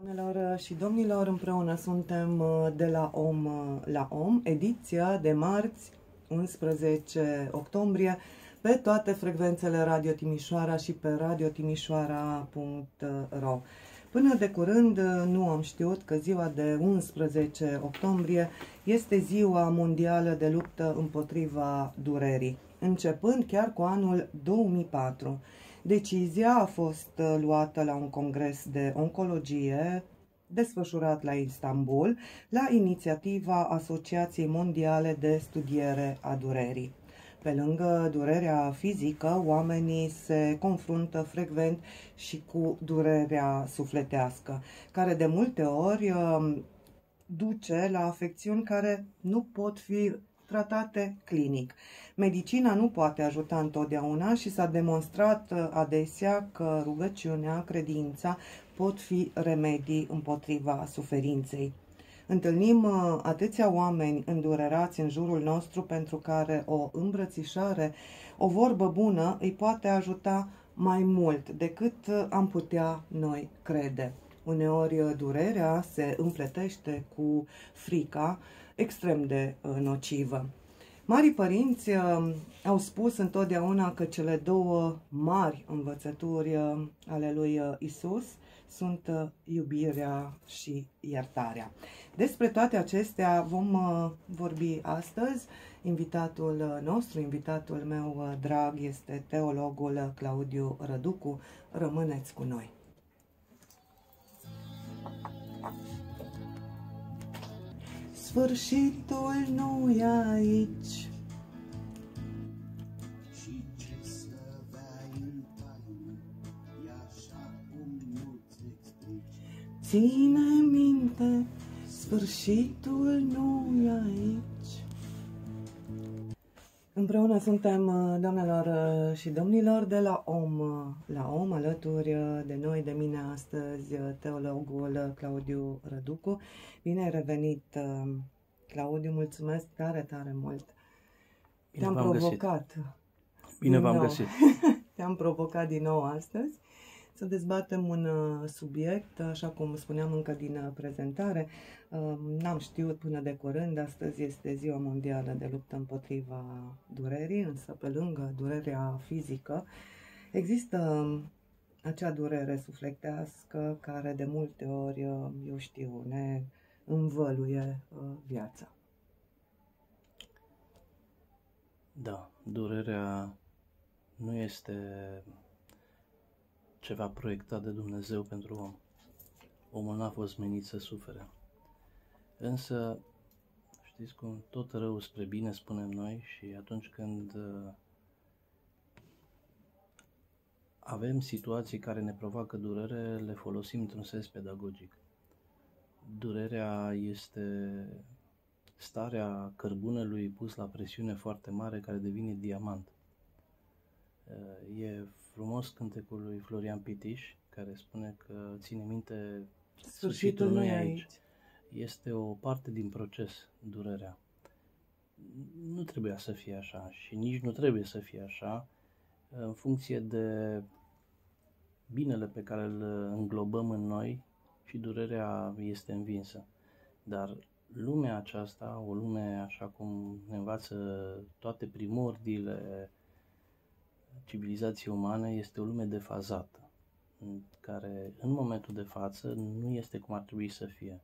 Doamnelor și domnilor, împreună suntem uh, de la Om uh, la Om, ediția de marți, 11 octombrie, pe toate frecvențele Radio Timișoara și pe radiotimișoara.ro. Până de curând uh, nu am știut că ziua de 11 octombrie este ziua mondială de luptă împotriva durerii, începând chiar cu anul 2004. Decizia a fost uh, luată la un congres de oncologie desfășurat la Istanbul, la inițiativa Asociației Mondiale de Studiere a Durerii. Pe lângă durerea fizică, oamenii se confruntă frecvent și cu durerea sufletească, care de multe ori um, duce la afecțiuni care nu pot fi tratate clinic. Medicina nu poate ajuta întotdeauna și s-a demonstrat uh, adesea că rugăciunea, credința pot fi remedii împotriva suferinței. Întâlnim uh, atâția oameni îndurerați în jurul nostru pentru care o îmbrățișare, o vorbă bună îi poate ajuta mai mult decât uh, am putea noi crede. Uneori durerea se împletește cu frica extrem de nocivă. Marii părinți uh, au spus întotdeauna că cele două mari învățături uh, ale lui uh, Isus sunt uh, iubirea și iertarea. Despre toate acestea vom uh, vorbi astăzi. Invitatul uh, nostru, invitatul meu uh, drag, este teologul Claudiu Răducu. Rămâneți cu noi! Sfârșitul nu e aici. Și ce să vei în taină, e așa cum nu-ți explici. Ține minte, sfârșitul nu e aici. Împreună suntem, uh, doamnelor uh, și domnilor, de la Om uh, la Om, alături de noi, de mine astăzi, teologul Claudiu Răducu. Bine ai revenit, Claudiu, mulțumesc tare, tare mult. Bine Te-am v-am găsit. provocat. Bine din v-am nou. găsit. Te-am provocat din nou astăzi să dezbatem un uh, subiect, așa cum spuneam încă din uh, prezentare, uh, n-am știut până de curând, astăzi este Ziua Mondială de Luptă împotriva durerii, însă pe lângă durerea fizică există um, acea durere sufletească care de multe ori, uh, eu știu, ne învăluie uh, viața. Da, durerea nu este ceva proiectat de Dumnezeu pentru om. Omul n-a fost menit să sufere. Însă, știți cum, tot rău spre bine spunem noi și atunci când uh, avem situații care ne provoacă durere, le folosim într-un sens pedagogic. Durerea este starea cărbunelui pus la presiune foarte mare care devine diamant. Uh, E frumos cântecul lui Florian Pitiș care spune că ține minte Sfârșitul nu e aici. Este o parte din proces, durerea. Nu trebuia să fie așa și nici nu trebuie să fie așa în funcție de binele pe care îl înglobăm în noi și durerea este învinsă. Dar lumea aceasta, o lume așa cum ne învață toate primordiile civilizației umane, este o lume defazată, în care în momentul de față nu este cum ar trebui să fie.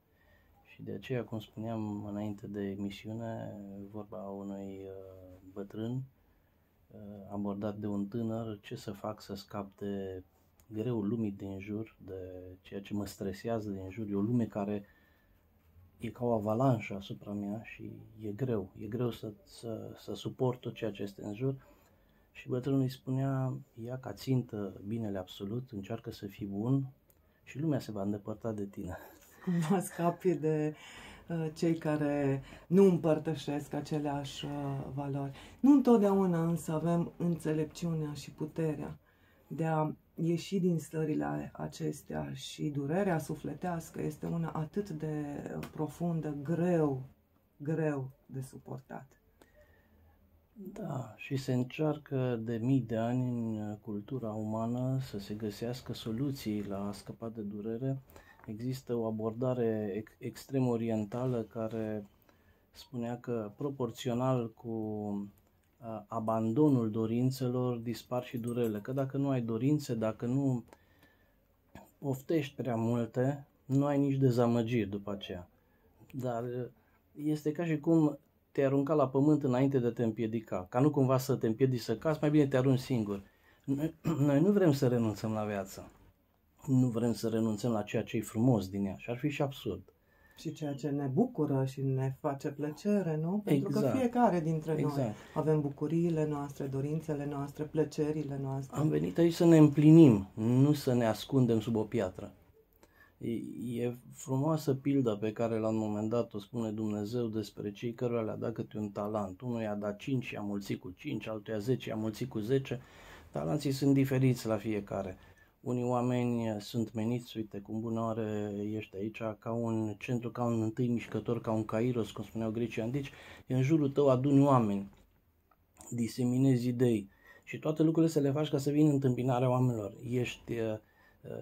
Și de aceea, cum spuneam înainte de emisiune, vorba unui uh, bătrân uh, abordat de un tânăr, ce să fac să scap de greul lumii din jur, de ceea ce mă stresează din jur. E o lume care e ca o avalanșă asupra mea și e greu. E greu să, să, să suport tot ceea ce este în jur. Și bătrânul îi spunea, ia ca țintă binele absolut, încearcă să fii bun și lumea se va îndepărta de tine. cumva scapi de uh, cei care nu împărtășesc aceleași uh, valori. Nu întotdeauna însă avem înțelepciunea și puterea de a ieși din stările acestea și durerea sufletească este una atât de profundă, greu, greu de suportat. Da, și se încearcă de mii de ani în cultura umană să se găsească soluții la a scăpa de durere, Există o abordare ex- extrem orientală care spunea că proporțional cu uh, abandonul dorințelor dispar și durerile. Că dacă nu ai dorințe, dacă nu poftești prea multe, nu ai nici dezamăgiri după aceea. Dar uh, este ca și cum te arunca la pământ înainte de a te împiedica. Ca nu cumva să te împiedici să cazi, mai bine te arunci singur. Noi, noi nu vrem să renunțăm la viață. Nu vrem să renunțăm la ceea ce e frumos din ea și ar fi și absurd. Și ceea ce ne bucură și ne face plăcere, nu? Pentru că Exact. fiecare dintre noi Exact. avem bucuriile noastre, dorințele noastre, plăcerile noastre. Am venit aici să ne împlinim, nu să ne ascundem sub o piatră. E, e frumoasă pilda pe care la un moment dat o spune Dumnezeu despre cei cărora le-a dat câte un talent. Unul i-a dat 5 și a mulțit cu 5, altuia 10 i-a mulțit cu 10. Talanții sunt diferiți la fiecare. Unii oameni sunt meniți, uite, cum bună oară ești aici, ca un centru, ca un întâi mișcător, ca un Kairos, cum spuneau grecii antici, în jurul tău aduni oameni, diseminezi idei și toate lucrurile să le faci ca să vină în întâmpinarea oamenilor. Ești uh, uh,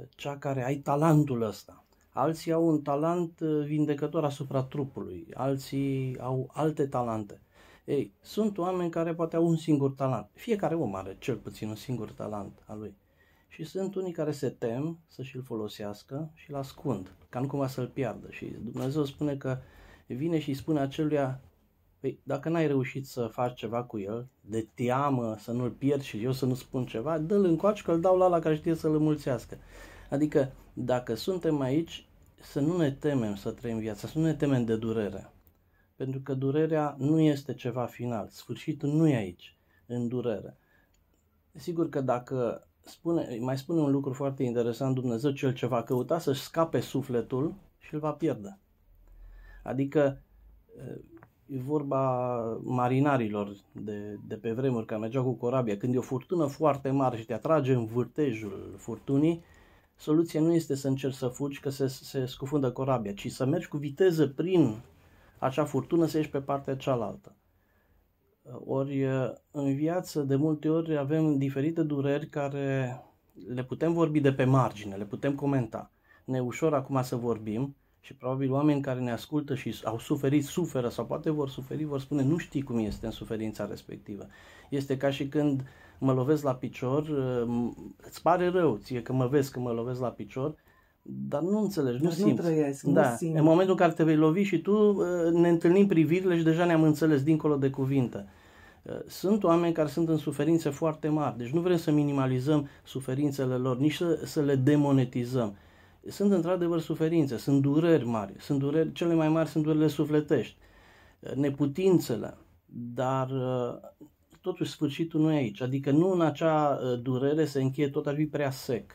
cea care ai talentul ăsta. Alții au un talent uh, vindecător asupra trupului, alții au alte talente. Ei, sunt oameni care poate au un singur talent. Fiecare om are cel puțin un singur talent al lui. Și sunt unii care se tem să și-l folosească și-l ascund, ca nu cumva să-l piardă. Și Dumnezeu spune că vine și îi spune aceluia, păi, dacă n-ai reușit să faci ceva cu el, de teamă să nu-l pierzi și eu să nu spun ceva, dă-l încoace că îl dau la ala care știe să-l mulțească. Adică, dacă suntem aici, să nu ne temem să trăim viața, să nu ne temem de durere. Pentru că durerea nu este ceva final, sfârșitul nu e aici, în durere. Sigur că dacă spune, mai spune un lucru foarte interesant Dumnezeu, cel ce va căuta să-și scape sufletul și îl va pierde. Adică e vorba marinarilor de, de pe vremuri care mergeau cu corabia, când e o furtună foarte mare și te atrage în vârtejul furtunii, soluția nu este să încerci să fugi că se, se scufundă corabia, ci să mergi cu viteză prin acea furtună să ieși pe partea cealaltă. Ori în viață de multe ori avem diferite dureri care le putem vorbi de pe margine, le putem comenta. Ne e ușor acum să vorbim și probabil oameni care ne ascultă și au suferit, suferă sau poate vor suferi, vor spune nu știi cum este în suferința respectivă. Este ca și când mă lovesc la picior, îți pare rău ție că mă vezi că mă lovesc la picior, dar nu înțelegi, nu Dar nu simți. trăiesc, nu da. simt. În momentul în care te vei lovi și tu, ne întâlnim privirile și deja ne-am înțeles dincolo de cuvinte. Sunt oameni care sunt în suferințe foarte mari, deci nu vrem să minimalizăm suferințele lor, nici să, să le demonetizăm. Sunt într-adevăr suferințe, sunt dureri mari, sunt dureri, cele mai mari sunt durerile sufletești, neputințele, dar totuși sfârșitul nu e aici, adică nu în acea durere se încheie tot, ar fi prea sec.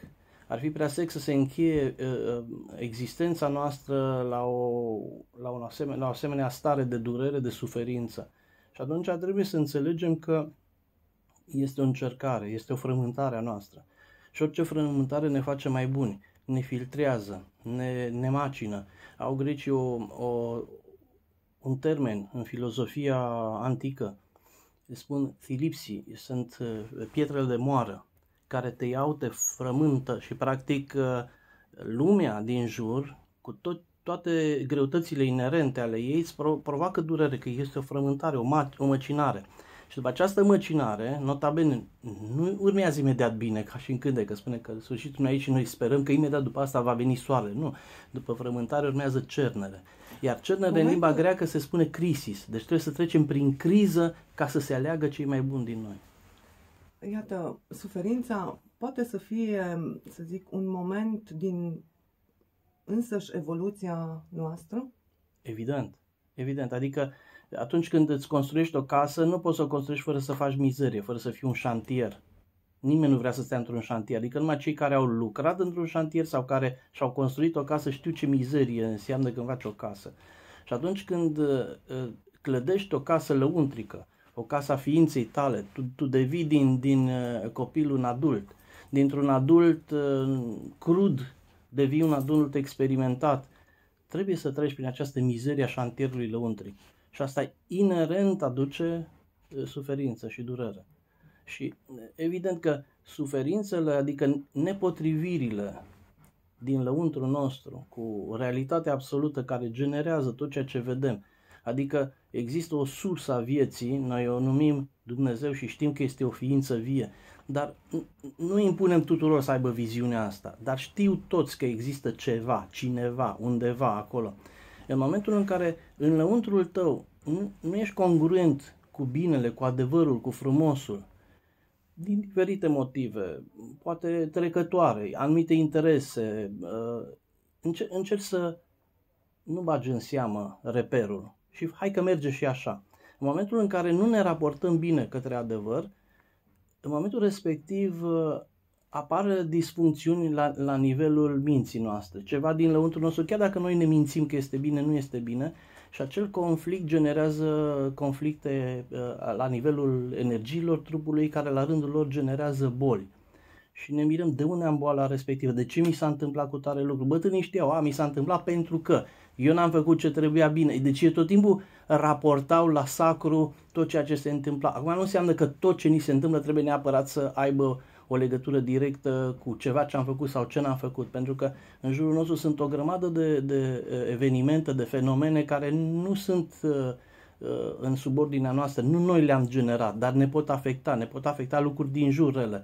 Ar fi prea sec să se încheie uh, existența noastră la o, la, o asemenea, la o asemenea stare de durere, de suferință. Și atunci trebuie să înțelegem că este o încercare, este o frământare a noastră. Și orice frământare ne face mai buni, ne filtrează, ne, ne macină. Au grecii o, o, un termen în filozofia antică, spun thilipsii, sunt pietrele de moară, care te iau, te frământă și practic lumea din jur, cu tot, toate greutățile inerente ale ei, îți provoacă durere, că este o frământare, o, ma- o măcinare. Și după această măcinare, notabene, nu urmează imediat bine, ca și în cântec, că spune că sfârșitul aici și noi sperăm că imediat după asta va veni soarele. Nu, după frământare urmează cernere. Iar cernere în limba greacă se spune crisis, deci trebuie să trecem prin criză ca să se aleagă cei mai buni din noi. Iată, suferința poate să fie, să zic, un moment din însăși evoluția noastră? Evident, evident. Adică atunci când îți construiești o casă, nu poți să o construiești fără să faci mizerie, fără să fii un șantier. Nimeni nu vrea să stea într-un șantier, adică numai cei care au lucrat într-un șantier sau care și-au construit o casă știu ce mizerie înseamnă când faci o casă. Și atunci când clădești o casă lăuntrică, o casă a ființei tale, tu, tu devii din, din copil un adult, dintr-un adult crud devii un adult experimentat, trebuie să treci prin această mizerie a șantierului lăuntric. Și asta inerent aduce suferință și durere. Și evident că suferințele, adică nepotrivirile din lăuntru nostru, cu realitatea absolută care generează tot ceea ce vedem. Adică există o sursă a vieții, noi o numim Dumnezeu și știm că este o ființă vie, dar nu impunem tuturor să aibă viziunea asta, dar știu toți că există ceva, cineva, undeva acolo. În momentul în care în lăuntrul tău nu, nu ești congruent cu binele, cu adevărul, cu frumosul, din diferite motive, poate trecătoare, anumite interese, uh, încer- încerci să nu bagi în seamă reperul și hai că merge și așa. În momentul în care nu ne raportăm bine către adevăr, în momentul respectiv uh, apar disfuncțiuni la, la nivelul minții noastre. Ceva din lăuntru nostru, chiar dacă noi ne mințim că este bine, nu este bine, și acel conflict generează conflicte uh, la nivelul energiilor trupului care la rândul lor generează boli. Și ne mirăm de unde am boala respectivă, de ce mi s-a întâmplat cu tare lucru. Bătrânii știau, a, mi s-a întâmplat pentru că eu n-am făcut ce trebuia bine. Deci tot timpul raportau la sacru tot ceea ce se întâmpla. Acum nu înseamnă că tot ce ni se întâmplă trebuie neapărat să aibă o legătură directă cu ceva ce am făcut sau ce n-am făcut, pentru că în jurul nostru sunt o grămadă de, de evenimente, de fenomene care nu sunt uh, în subordinea noastră, nu noi le-am generat, dar ne pot afecta, ne pot afecta lucruri din jurele.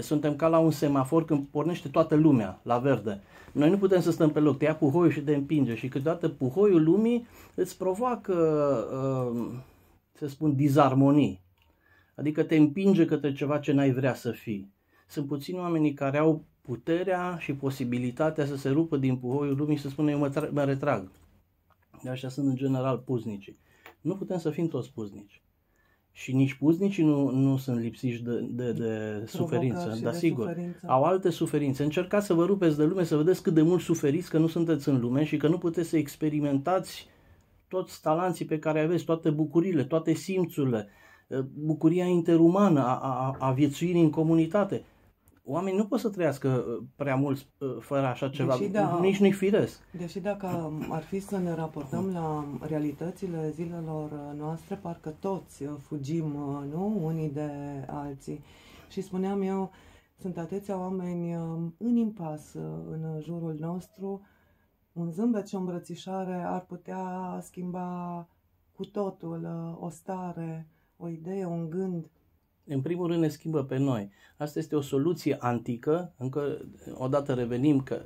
Suntem ca la un semafor când pornește toată lumea la verde. Noi nu putem să stăm pe loc, te ia puhoiul și te împinge și câteodată puhoiul lumii îți provoacă, să spun, dizarmonii. Adică te împinge către ceva ce n-ai vrea să fii sunt puțini oamenii care au puterea și posibilitatea să se rupă din puhoiul lumii și să spună eu mă, tra- mă retrag. De așa sunt în general puznicii. Nu putem să fim toți puznici. Și nici puznicii nu, nu sunt lipsiși de, de, de suferință, dar sigur, suferință. au alte suferințe. Încercați să vă rupeți de lume, să vedeți cât de mult suferiți că nu sunteți în lume și că nu puteți să experimentați toți talanții pe care aveți, toate bucurile, toate simțurile, bucuria interumană a, a, a viețuirii în comunitate oamenii nu pot să trăiască uh, prea mult uh, fără așa ceva, deși da, nici nu-i firesc. Deși dacă ar fi să ne raportăm la realitățile zilelor noastre, parcă toți fugim, nu, unii de alții. Și spuneam eu, sunt atâția oameni în impas în jurul nostru, un zâmbet și o îmbrățișare ar putea schimba cu totul o stare, o idee, un gând în primul rând ne schimbă pe noi. Asta este o soluție antică, încă odată revenim că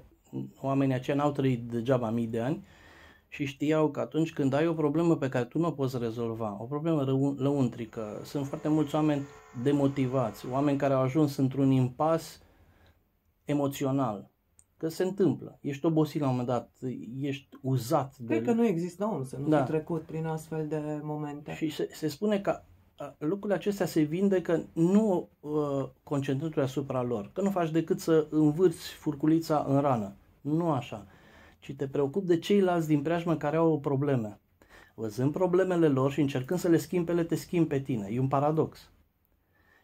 oamenii aceia n-au trăit degeaba mii de ani și știau că atunci când ai o problemă pe care tu nu o poți rezolva, o problemă lăuntrică, sunt foarte mulți oameni demotivați, oameni care au ajuns într-un impas emoțional. Că se întâmplă. Ești obosit la un moment dat, ești uzat. Cred de... că nu există om să nu da. fi trecut prin astfel de momente. Și se, se spune că lucrurile acestea se vindecă nu uh, concentrându-te asupra lor, că nu faci decât să învârți furculița în rană. Nu așa. Ci te preocupi de ceilalți din preajmă care au probleme. Văzând problemele lor și încercând să le schimbi pe ele, te schimbi pe tine. E un paradox.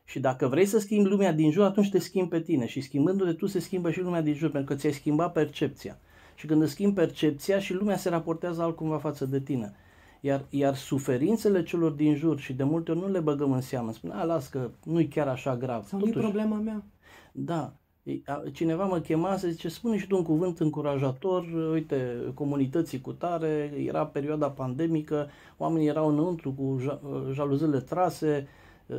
Și dacă vrei să schimbi lumea din jur, atunci te schimbi pe tine. Și schimbându-te tu, se schimbă și lumea din jur, pentru că ți-ai schimbat percepția. Și când îți schimbi percepția și lumea se raportează altcumva față de tine. Iar, iar suferințele celor din jur și de multe ori nu le băgăm în seamă. Spune, a, las că nu-i chiar așa grav. Sau nu problema mea. Da. Cineva mă chema să zice, spune și tu un cuvânt încurajator, uite, comunității cu tare, era perioada pandemică, oamenii erau înăuntru cu jaluzele trase,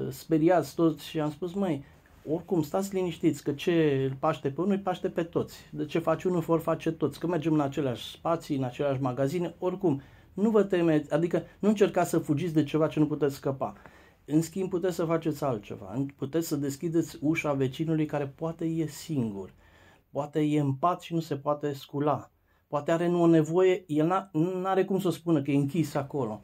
speriați toți și am spus, măi, oricum stați liniștiți că ce îl paște pe unul, îi paște pe toți. De ce face unul, vor face toți. Că mergem în aceleași spații, în aceleași magazine, oricum nu vă temeți, adică nu încercați să fugiți de ceva ce nu puteți scăpa. În schimb, puteți să faceți altceva. Puteți să deschideți ușa vecinului care poate e singur. Poate e în pat și nu se poate scula. Poate are nu o nevoie, el nu are cum să spună că e închis acolo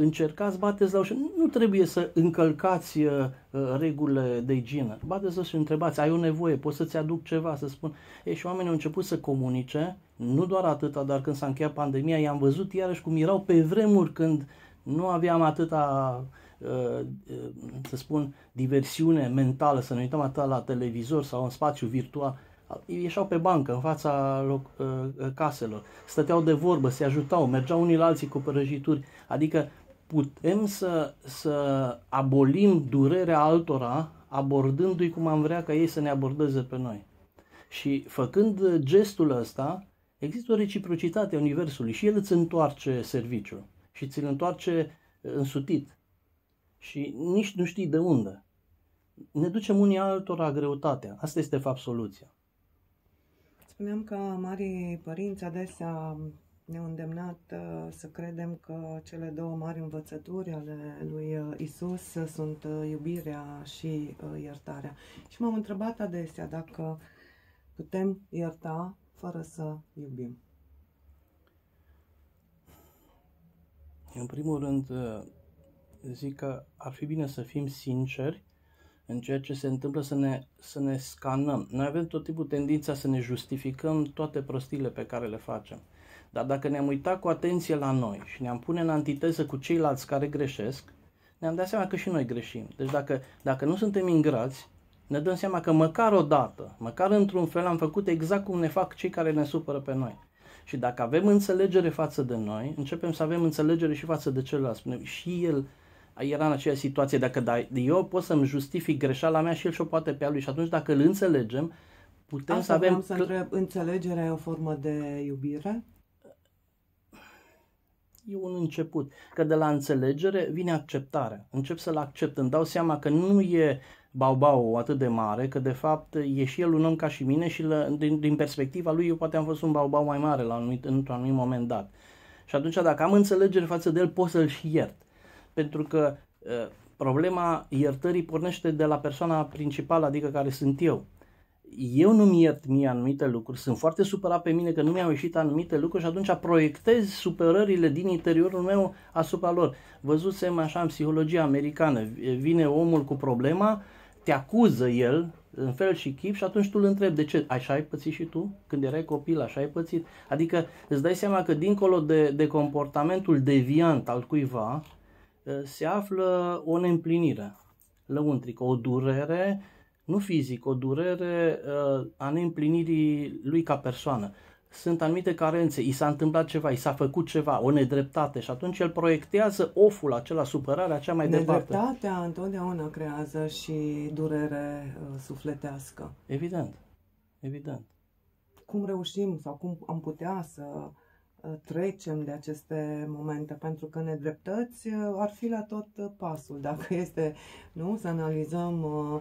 încercați, bateți la ușă. Nu trebuie să încălcați uh, uh, regulile de igienă. Bateți la ușă și întrebați, ai o nevoie, pot să-ți aduc ceva, să spun. Ei, și oamenii au început să comunice, nu doar atâta, dar când s-a încheiat pandemia, i-am văzut iarăși cum erau pe vremuri când nu aveam atâta, uh, uh, să spun, diversiune mentală, să ne uităm atât la televizor sau în spațiu virtual ieșeau pe bancă, în fața loc, uh, uh, caselor, stăteau de vorbă, se ajutau, mergeau unii la alții cu prăjituri. Adică putem să, să abolim durerea altora abordându-i cum am vrea ca ei să ne abordeze pe noi. Și făcând gestul ăsta, există o reciprocitate a Universului și el îți întoarce serviciul și ți-l întoarce însutit și nici nu știi de unde. Ne ducem unii altora greutatea. Asta este de fapt soluția. Spuneam că Marii Părinți adesea ne-au îndemnat uh, să credem că cele două mari învățături ale lui uh, Isus sunt uh, iubirea și iertarea. Și m-am întrebat adesea dacă putem ierta fără să iubim. În primul rând, zic că ar fi bine să fim sinceri în ceea ce se întâmplă să ne, să ne scanăm. Noi avem tot timpul tendința să ne justificăm toate prostiile pe care le facem. Dar dacă ne-am uitat cu atenție la noi și ne-am pune în antiteză cu ceilalți care greșesc, ne-am dat seama că și noi greșim. Deci dacă, dacă nu suntem ingrați, ne dăm seama că măcar o dată, măcar într-un fel am făcut exact cum ne fac cei care ne supără pe noi. Și dacă avem înțelegere față de noi, începem să avem înțelegere și față de celălalt. Spune, și el era în aceeași situație, dacă da, eu pot să-mi justific greșeala mea și el și-o poate pe a lui. Și atunci dacă îl înțelegem, putem Asta să avem... să întreb, înțelegerea e o formă de iubire? e un început. Că de la înțelegere vine acceptarea. Încep să-l accept, îmi dau seama că nu e baubau atât de mare, că de fapt e și el un om ca și mine și la, din, din perspectiva lui eu poate am fost un baubau mai mare la un anumit, într-un anumit moment dat. Și atunci dacă am înțelegere față de el, pot să-l și iert. Pentru că uh, problema iertării pornește de la persoana principală, adică care sunt eu eu nu-mi iert mie anumite lucruri, sunt foarte supărat pe mine că nu mi-au ieșit anumite lucruri și atunci proiectez supărările din interiorul meu asupra lor. Văzusem așa în psihologia americană, vine omul cu problema, te acuză el în fel și chip și atunci tu îl întrebi de ce, așa ai pățit și tu? Când erai copil, așa ai pățit? Adică îți dai seama că dincolo de, de comportamentul deviant al cuiva, se află o neîmplinire lăuntrică, o durere nu fizic, o durere uh, a neîmplinirii lui ca persoană. Sunt anumite carențe, i s-a întâmplat ceva, i s-a făcut ceva, o nedreptate și atunci el proiectează oful acela, supărarea cea mai departe. Nedreptatea întotdeauna creează și durere uh, sufletească. Evident, evident. Cum reușim sau cum am putea să uh, trecem de aceste momente, pentru că nedreptăți uh, ar fi la tot pasul. Dacă este, nu, să analizăm uh,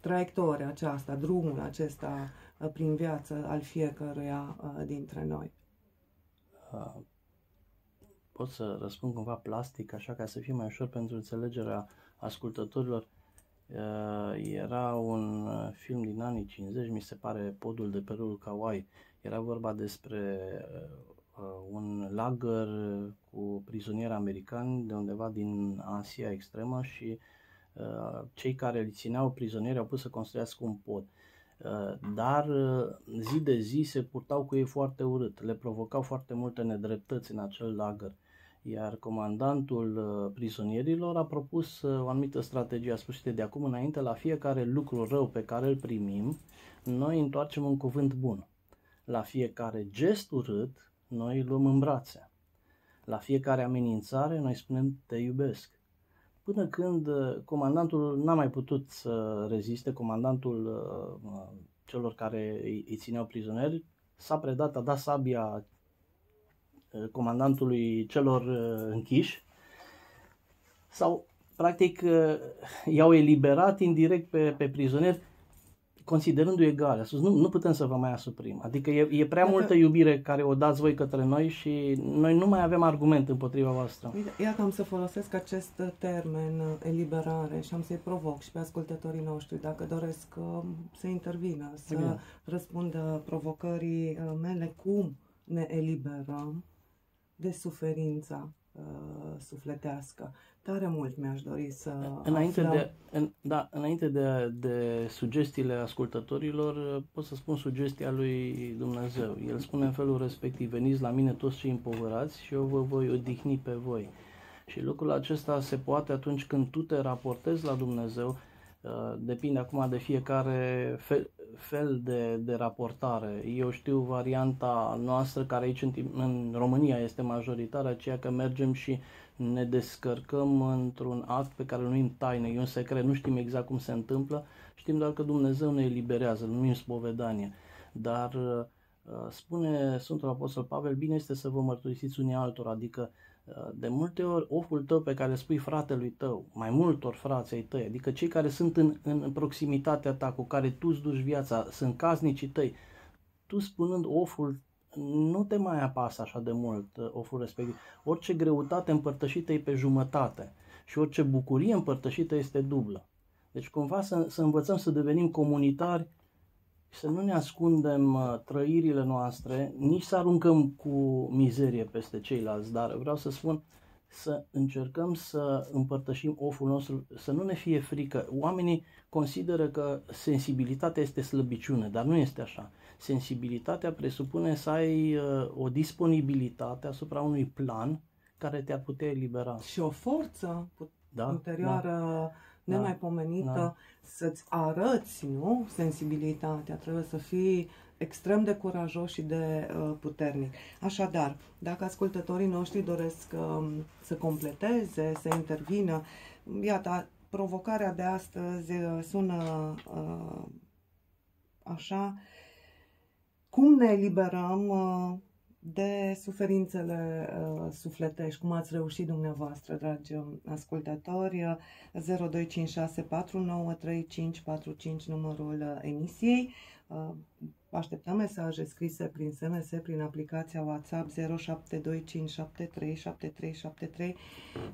traiectoria aceasta, drumul acesta uh, prin viață al fiecăruia uh, dintre noi? Uh, pot să răspund cumva plastic, așa ca să fie mai ușor pentru înțelegerea ascultătorilor. Era un film din anii 50, mi se pare, Podul de pe râul Kauai. Era vorba despre un lagăr cu prizonieri americani de undeva din Asia extremă și Uh, cei care îl țineau prizonieri au pus să construiască un pod. Uh, dar uh, zi de zi se purtau cu ei foarte urât, le provocau foarte multe nedreptăți în acel lagăr. Iar comandantul prizonierilor a propus o anumită strategie, a spus, de acum înainte, la fiecare lucru rău pe care îl primim, noi întoarcem un cuvânt bun. La fiecare gest urât, noi îl luăm în brațe. La fiecare amenințare, noi spunem te iubesc până când uh, comandantul n-a mai putut să reziste, comandantul uh, uh, celor care îi, țineau prizonieri, s-a predat, a dat sabia comandantului celor închiși. Sau practic i-au eliberat indirect pe, pe prizonieri considerându-i egale. A spus, nu, nu putem să vă mai asuprim. Adică e, e prea Dacă... multă iubire care o dați voi către noi și noi nu mai avem argument împotriva voastră. Iată, am să folosesc acest termen, uh, eliberare, și am să-i provoc și pe ascultătorii noștri, dacă doresc uh, să intervină, să Bine. răspundă provocării uh, mele, cum ne eliberăm de suferința uh, sufletească. Tare mult mi-aș dori să înainte aflăm. de, în, Da, înainte de, de sugestiile ascultătorilor, pot să spun sugestia lui Dumnezeu. El spune în felul respectiv, veniți la mine toți cei împovărați și eu vă voi odihni pe voi. Și lucrul acesta se poate atunci când tu te raportezi la Dumnezeu, uh, depinde acum de fiecare fel, fel de, de raportare. Eu știu varianta noastră, care aici în, în România este majoritară, aceea că mergem și ne descărcăm într-un act pe care îl numim taină, e un secret, nu știm exact cum se întâmplă, știm doar că Dumnezeu ne eliberează, îl numim spovedanie. dar uh, spune Sfântul Apostol Pavel, bine este să vă mărturisiți unii altora, adică uh, de multe ori oful tău pe care spui fratelui tău, mai multor frații tăi, adică cei care sunt în, în proximitatea ta, cu care tu îți duci viața, sunt casnicii tăi, tu spunând oful nu te mai apasă așa de mult uh, oful respectiv. Orice greutate împărtășită e pe jumătate și orice bucurie împărtășită este dublă. Deci cumva să, să învățăm să devenim comunitari și să nu ne ascundem uh, trăirile noastre, nici să aruncăm cu mizerie peste ceilalți, dar vreau să spun să încercăm să împărtășim oful nostru, să nu ne fie frică. Oamenii consideră că sensibilitatea este slăbiciune, dar nu este așa. Sensibilitatea presupune să ai uh, o disponibilitate asupra unui plan care te-ar putea elibera. Și o forță Da, interioară nemaipomenită Da. să-ți arăți, nu? Sensibilitatea. Trebuie să fii extrem de curajos și de uh, puternic. Așadar, dacă ascultătorii noștri doresc uh, să completeze, să intervină, iată, provocarea de astăzi uh, sună uh, așa, cum ne eliberăm uh, de suferințele uh, sufletești, cum ați reușit dumneavoastră, dragi uh, ascultători, uh, 0256493545 numărul uh, emisiei. Uh, Așteptăm mesaje scrise prin SMS, prin aplicația WhatsApp 0725737373.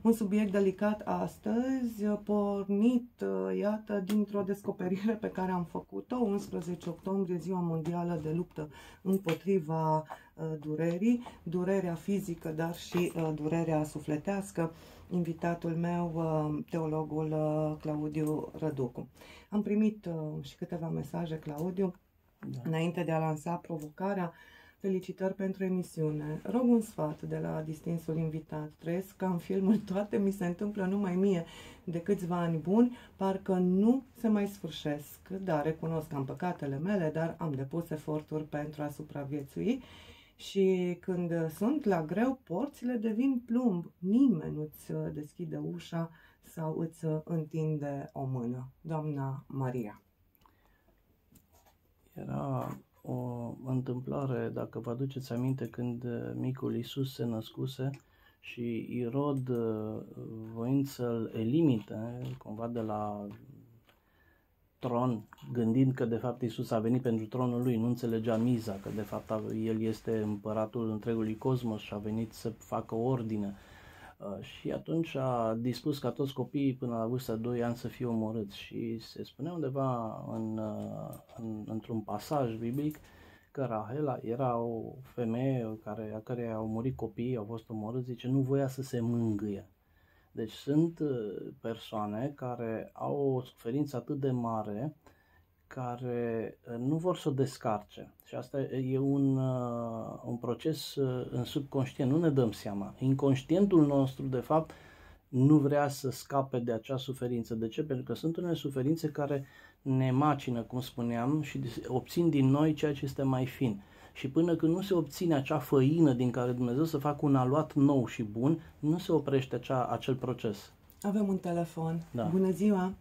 Un subiect delicat astăzi, uh, pornit, uh, iată, dintr-o descoperire pe care am făcut-o, 11 octombrie, Ziua Mondială de Luptă împotriva uh, durerii, durerea fizică, dar și uh, durerea sufletească. Invitatul meu, uh, teologul uh, Claudiu Răducu. Am primit uh, și câteva mesaje, Claudiu, Da. înainte de a lansa provocarea, felicitări pentru emisiune. Rog un sfat de la distinsul invitat. Trăiesc ca în filmul toate, mi se întâmplă numai mie de câțiva ani buni, parcă nu se mai sfârșesc. Da, recunosc că am păcatele mele, dar am depus eforturi pentru a supraviețui și când sunt la greu, porțile devin plumb. Nimeni nu-ți deschide ușa sau îți întinde o mână. Doamna Maria. Era o întâmplare, dacă vă aduceți aminte, când uh, micul Isus se născuse și Irod, uh, voind să-l elimine cumva de la tron, gândind că de fapt Isus a venit pentru tronul lui, nu înțelegea miza, că de fapt el este împăratul întregului cosmos și a venit să facă ordine. Uh, Și atunci a dispus ca toți copiii până la vârsta 2 ani să fie omorâți și se spune undeva în, uh, în, într-un pasaj biblic că Rahela era o femeie care, a care au murit copiii, au fost omorâți, zice, nu voia să se mângâie. Deci sunt uh, persoane care au o suferință atât de mare care uh, nu vor să o descarce. Și asta e un, uh, un proces uh, în subconștient, nu ne dăm seama. Inconștientul nostru, de fapt, nu vrea să scape de acea suferință. De ce? Pentru că sunt unele suferințe care ne macină, cum spuneam, și obțin din noi ceea ce este mai fin. Și până când nu se obține acea făină din care Dumnezeu să facă un aluat nou și bun, nu se oprește acea, acel proces. Avem un telefon. Da. Bună ziua!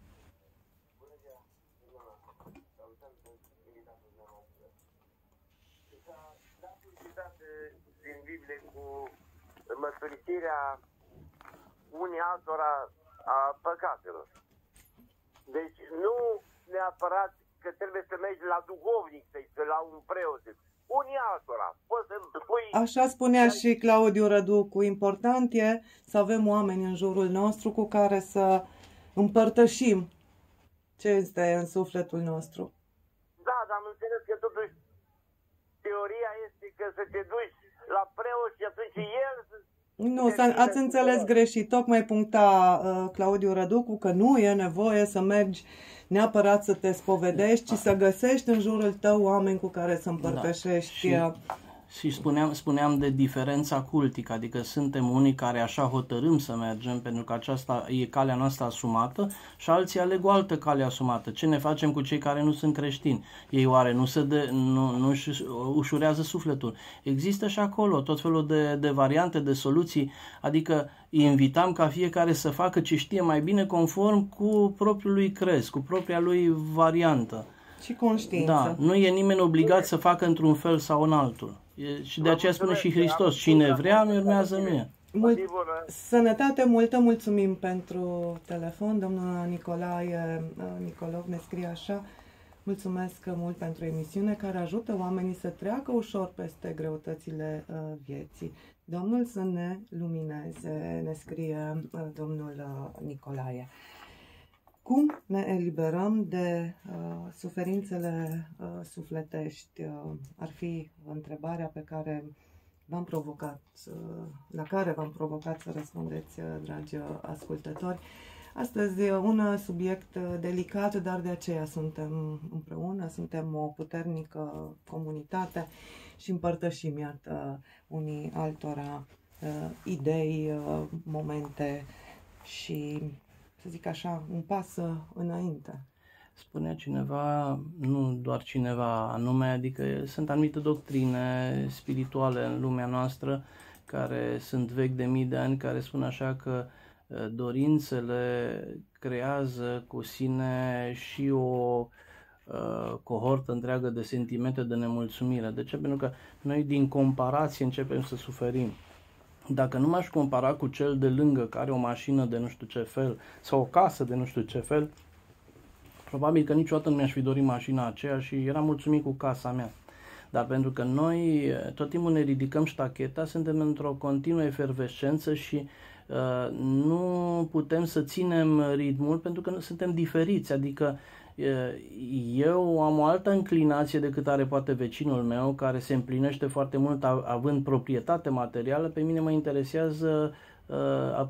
dat un citat eh, din Biblie cu mărturisirea unii altora a păcatelor. Deci nu neapărat că trebuie să mergi la duhovnic, să la un preot. Unii altora. Poți să spui... Așa spunea și Claudiu Răducu. Important e să avem oameni în jurul nostru cu care să împărtășim ce este în sufletul nostru. Da, dar am înțeles că totuși teoria este că să te duci la preot și atunci el să- Nu, s-a- ați înțeles greșit. Tocmai puncta uh, Claudiu Răducu că nu e nevoie să mergi neapărat să te spovedești, ci să găsești în jurul tău oameni cu care să împărtășești. Și, uh, și spuneam, spuneam de diferența cultică, adică suntem unii care așa hotărâm să mergem pentru că aceasta e calea noastră asumată și alții aleg o altă cale asumată. Ce ne facem cu cei care nu sunt creștini? Ei oare nu se de, nu, nu își ușurează sufletul? Există și acolo tot felul de, de variante, de soluții, adică îi invitam ca fiecare să facă ce știe mai bine conform cu propriul lui crez, cu propria lui variantă. Și conștiință. Da, nu e nimeni obligat să facă într-un fel sau în altul. E, și de aceea spune și Hristos, cine vrea, mi urmează mie. Mult, Motivul, sănătate multă, mulțumim pentru telefon. Domnul Nicolae uh, Nicolov ne scrie așa. Mulțumesc mult pentru emisiune care ajută oamenii să treacă ușor peste greutățile uh, vieții. Domnul să ne lumineze, ne scrie uh, domnul uh, Nicolae. Cum ne eliberăm de uh, suferințele uh, sufletești? Uh, ar fi întrebarea pe care v-am provocat, uh, la care v-am provocat să răspundeți, uh, dragi uh, ascultători. Astăzi e un subiect uh, delicat, dar de aceea suntem împreună, suntem o puternică comunitate și împărtășim, iată, unii altora uh, idei, uh, momente și, să zic așa, un pas uh, înainte. Spunea cineva, nu doar cineva anume, adică sunt anumite doctrine spirituale în lumea noastră care sunt vechi de mii de ani, care spun așa că uh, dorințele creează cu sine și o uh, cohortă întreagă de sentimente de nemulțumire. De ce? Pentru că noi din comparație începem să suferim. Dacă nu m-aș compara cu cel de lângă care are o mașină de nu știu ce fel sau o casă de nu știu ce fel, probabil că niciodată nu mi-aș fi dorit mașina aceea și eram mulțumit cu casa mea. Dar pentru că noi eh, tot timpul ne ridicăm ștacheta, suntem într-o continuă efervescență și uh, nu putem să ținem ritmul pentru că suntem diferiți. Adică uh, eu am o altă înclinație decât are poate vecinul meu care se împlinește foarte mult având proprietate materială. Pe mine mă interesează uh,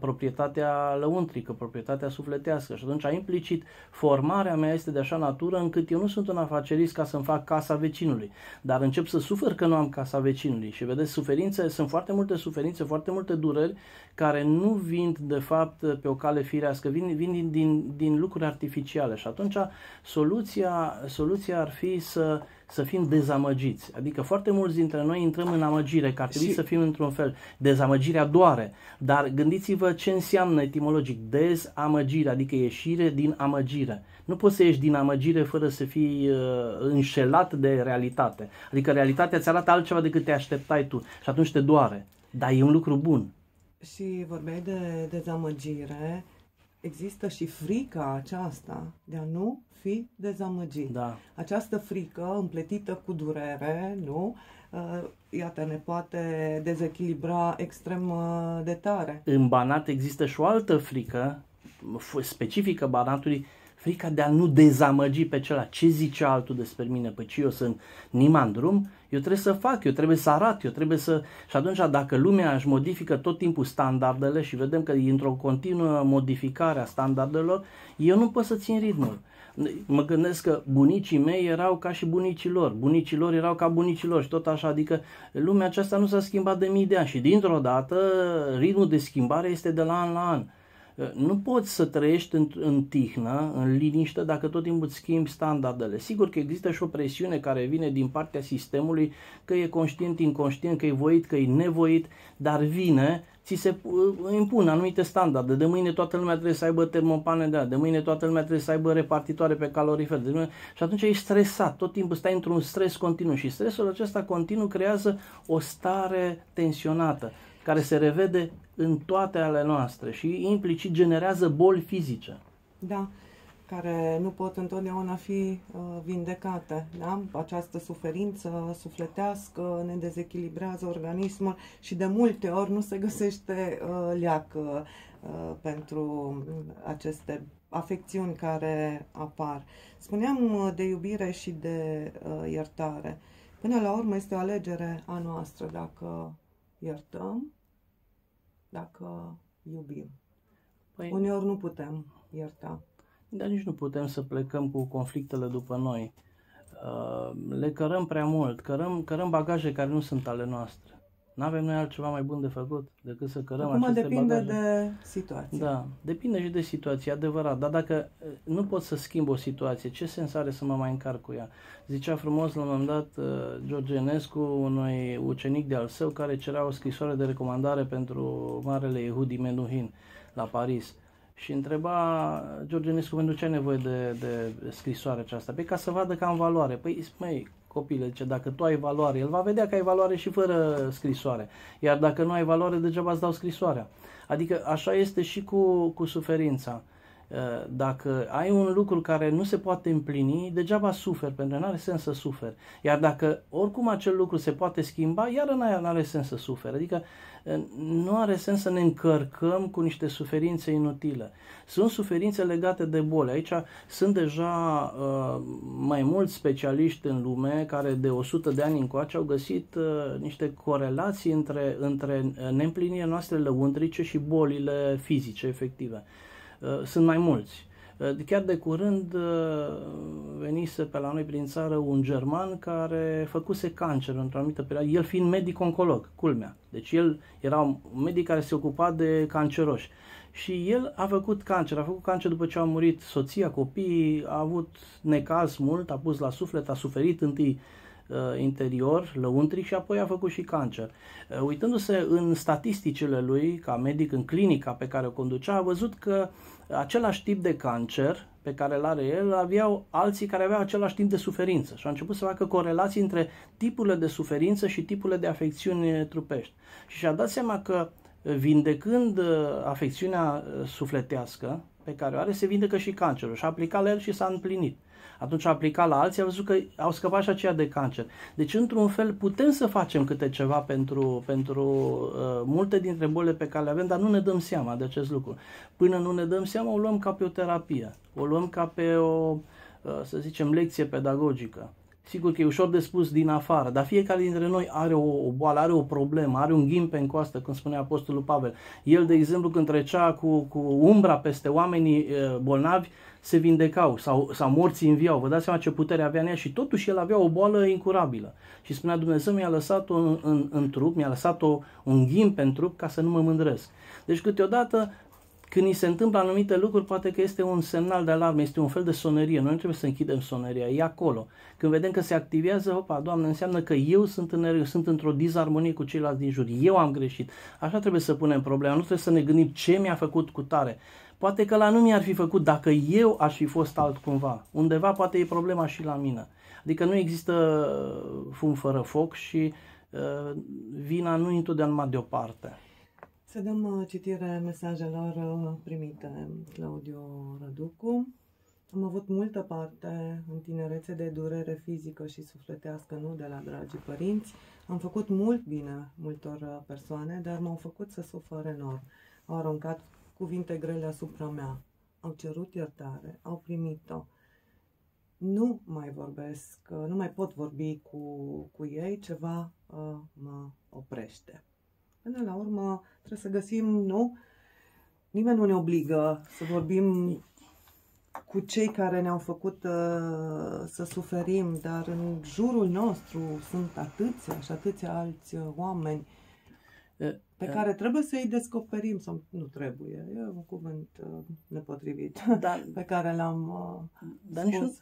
proprietatea lăuntrică, proprietatea sufletească. Și atunci implicit formarea mea este de așa natură încât eu nu sunt un afacerist ca să-mi fac casa vecinului, dar încep să sufer că nu am casa vecinului. Și vedeți, suferințe, sunt foarte multe suferințe, foarte multe dureri care nu vin de fapt pe o cale firească, vin, vin din, din, din lucruri artificiale. Și atunci soluția, soluția ar fi să să fim dezamăgiți. Adică foarte mulți dintre noi intrăm în amăgire, că ar trebui Și- să fim într-un fel. Dezamăgirea doare, dar gândiți-vă ce înseamnă etimologic. Dezamăgire, adică ieșire din amăgire. Nu poți să ieși din amăgire fără să fii uh, înșelat de realitate. Adică realitatea ți arată altceva decât te așteptai tu și atunci te doare. Dar e un lucru bun. Și vorbeai de dezamăgire. Există și frica aceasta de a nu fi dezamăgit. Da. Această frică împletită cu durere, nu? Uh, Iată, ne poate dezechilibra extrem uh, de tare. În Banat există și o altă frică f- specifică Banatului, frica de a nu dezamăgi pe celălalt. Ce zice altul despre mine? Păi ce eu sunt nimandrum? Eu trebuie să fac, eu trebuie să arat, eu trebuie să... Și atunci dacă lumea își modifică tot timpul standardele și vedem că e într-o continuă modificare a standardelor, eu nu pot să țin ritmul. Mă gândesc că bunicii mei erau ca și bunicii lor, bunicii lor erau ca bunicii lor și tot așa, adică lumea aceasta nu s-a schimbat de mii de ani și dintr-o dată ritmul de schimbare este de la an la an. Nu poți să trăiești în, în tihnă, în liniște, dacă tot timpul îți schimbi standardele. Sigur că există și o presiune care vine din partea sistemului, că e conștient, inconștient, că e voit, că e nevoit, dar vine, ți se uh, impun anumite standarde. De mâine toată lumea trebuie să aibă termopane de aer, de mâine toată lumea trebuie să aibă repartitoare pe calorifer. De mâine... Și atunci ești stresat, tot timpul stai într-un stres continuu și stresul acesta continuu creează o stare tensionată care se revede în toate ale noastre și implicit generează boli fizice. Da, care nu pot întotdeauna fi uh, vindecate. Da? Această suferință sufletească ne dezechilibrează organismul și de multe ori nu se găsește uh, leac uh, uh, pentru aceste afecțiuni care apar. Spuneam uh, de iubire și de uh, iertare. Până la urmă este o alegere a noastră dacă iertăm, dacă iubim. Păi, Uneori nu putem ierta. dar nici nu putem să plecăm cu conflictele după noi. Uh, Le cărăm prea mult, cărăm, cărăm bagaje care nu sunt ale noastre. Nu avem noi altceva mai bun de făcut decât să cărăm Acum aceste depinde bagaje. de situație. Da, depinde și de situație, adevărat. Dar dacă uh, nu pot să schimb o situație, ce sens are să mă mai încarc cu ea? Zicea frumos la un moment dat uh, George Enescu unui ucenic de al său care cerea o scrisoare de recomandare pentru marele Yehudi Menuhin la Paris. și întreba George Enescu pentru ce ai nevoie de, de scrisoarea aceasta? Păi ca să vadă că am valoare. Păi, măi, copile, ce dacă tu ai valoare, el va vedea că ai valoare și fără scrisoare. Iar dacă nu ai valoare, degeaba îți dau scrisoarea. Adică așa este și cu, cu suferința. Uh, dacă ai un lucru care nu se poate împlini, degeaba suferi, pentru că nu are sens să suferi. Iar dacă oricum acel lucru se poate schimba, iar nu are sens să suferi. Adică uh, nu are sens să ne încărcăm cu niște suferințe inutile. Sunt suferințe legate de boli. Aici sunt deja uh, mai mulți specialiști în lume care de 100 de ani încoace au găsit uh, niște corelații între, între neîmplinirile noastre lăuntrice și bolile fizice efective. Uh, sunt mai mulți. Uh, chiar de curând uh, venise pe la noi prin țară un german care făcuse cancer într-o anumită perioadă, el fiind medic-oncolog, culmea. Deci el era un medic care se ocupa de canceroși. Și el a făcut cancer, a făcut cancer după ce a murit soția, copiii, a avut necaz mult, a pus la suflet, a suferit întâi uh, interior, lăuntric și apoi a făcut și cancer. Uh, uitându-se în statisticile lui ca medic în clinica pe care o conducea, a văzut că același tip de cancer pe care îl are el, aveau alții care aveau același tip de suferință și a început să facă corelații între tipurile de suferință și tipurile de afecțiuni trupești. Și și-a dat seama că vindecând uh, afecțiunea uh, sufletească pe care o are, se vindecă și cancerul. Și a aplicat la el și s-a împlinit. Atunci a aplicat la alții, a văzut că au scăpat și aceia de cancer. Deci, într-un fel, putem să facem câte ceva pentru, pentru uh, multe dintre bolile pe care le avem, dar nu ne dăm seama de acest lucru. Până nu ne dăm seama, o luăm ca pe o terapie, o luăm ca pe o, uh, să zicem, lecție pedagogică. Sigur că e ușor de spus din afară, dar fiecare dintre noi are o, o boală, are o problemă, are un ghimpe în coastă, cum spunea Apostolul Pavel. El, de exemplu, când trecea cu, cu umbra peste oamenii e, bolnavi, se vindecau sau, sau morții înviau. Vă dați seama ce putere avea în ea și totuși el avea o boală incurabilă. Și spunea Dumnezeu mi-a lăsat-o în, în, în trup, mi-a lăsat-o un ghimpe în trup ca să nu mă mândresc. Deci câteodată când ni se întâmplă anumite lucruri, poate că este un semnal de alarmă, este un fel de sonerie. Noi nu trebuie să închidem soneria, e acolo. Când vedem că se activează, opa, Doamne, înseamnă că eu sunt, în, sunt într-o dizarmonie cu ceilalți din jur. Eu am greșit. Așa trebuie să punem problema. Nu trebuie să ne gândim ce mi-a făcut cu tare. Poate că la nu mi-ar fi făcut dacă eu aș fi fost altcumva. Undeva poate e problema și la mine. Adică nu există uh, fum fără foc și uh, vina nu întotdeauna de o parte. Să dăm uh, citire mesajelor uh, primite. Claudio Răducu. Am avut multă parte în tinerețe de durere fizică și sufletească, nu de la dragii părinți. Am făcut mult bine multor uh, persoane, dar m-au făcut să sufăr enorm. Au aruncat cuvinte grele asupra mea, au cerut iertare, au primit-o. Nu mai vorbesc, nu mai pot vorbi cu, cu ei, ceva uh, mă oprește. Până la urmă trebuie să găsim, nu? Nimeni nu ne obligă să vorbim cu cei care ne-au făcut uh, să suferim, dar în jurul nostru sunt atâția și atâția alți uh, oameni pe care trebuie să îi descoperim sau nu trebuie. E un cuvânt uh, nepotrivit dar, pe care l-am uh, dar spus. Nici nu,